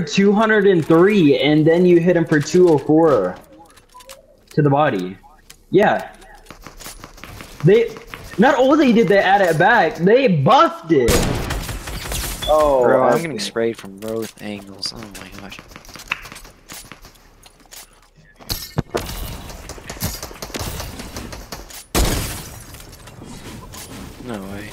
203, and then you hit him for 204 to the body. Yeah. They not only did they add it back, they buffed it. Oh, Bro, I'm getting sprayed from both angles. Oh my gosh. No way.